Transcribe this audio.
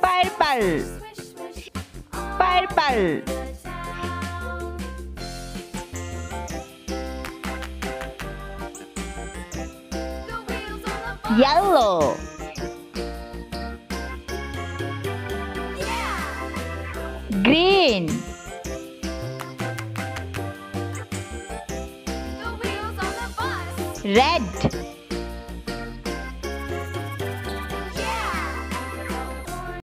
빨빨 빨빨 yellow. Green. Red.